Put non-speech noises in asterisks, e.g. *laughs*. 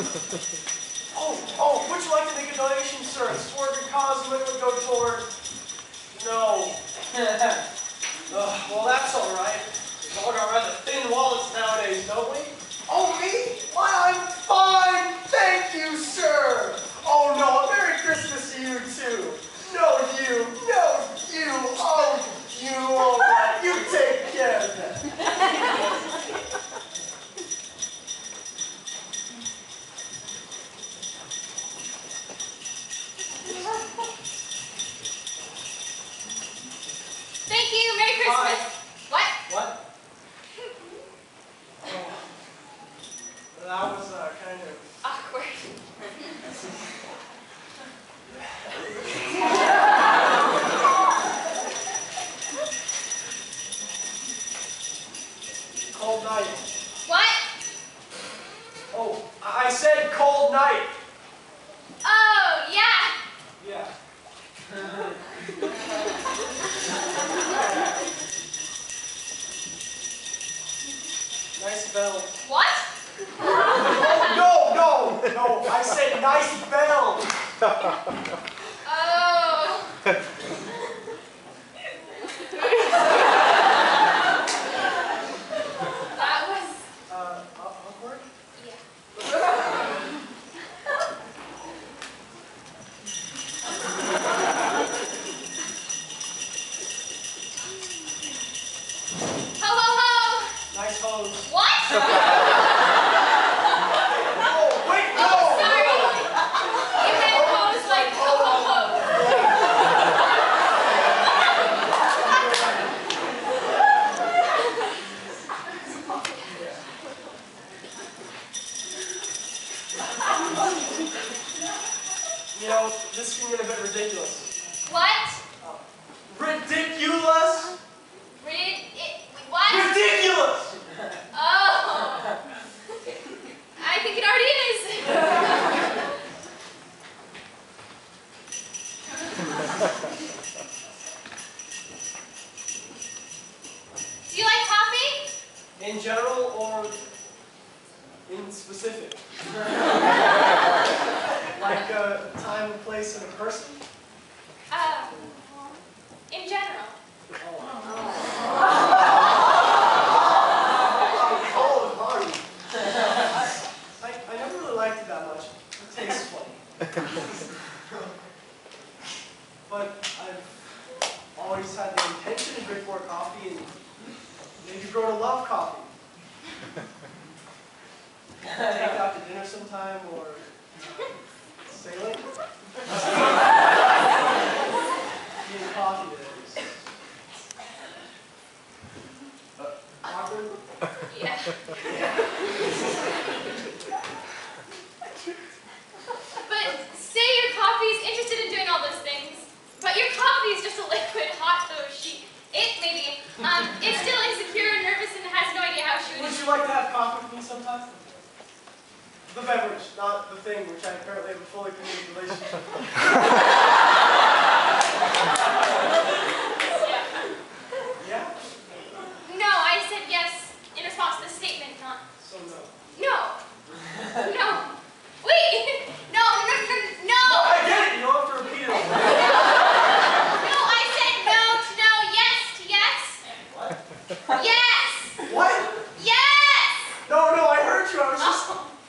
*laughs* Oh, oh, would you like to make a donation, sir? It's a good cause and it would go toward... No. *laughs* Ugh, well, that's all right. We've all got rather thin wallets nowadays, don't we? Oh, me? Why, I'm fine, thank you, sir. Oh, no, a Merry Christmas to you, too. No, you, no, you, oh, you, all right, you take care of that. Thank you. Merry Christmas. What? What? Oh, that was uh, kind of... Awkward. Cold night. What? Oh, I said cold night. Oh, yeah. Yeah. nice bell. What? Oh, *laughs* no, no, no. I said nice bell. *laughs* Oh. that was. Uh, awkward? Yeah. Ho ho ho! Nice hose. What? *laughs* Oh. You know, this can get a bit ridiculous. What? Ridiculous? Rid it what? Ridiculous! Oh. I think it already is. Do you like coffee? In general or in specific? *laughs* like a time, a place, and a person? Uh, in general. Cold hard. I, I never really liked it that much. It tastes funny. but I've always had the intention to drink more coffee and maybe grow to love coffee. *laughs* Take out to dinner sometime or sailing. *laughs* The beverage, not the thing, which I apparently have a fully committed relationship with. yeah. *laughs* yeah? No, I said yes in response to the statement, not... So no. No. No. furniture. I was just. *laughs*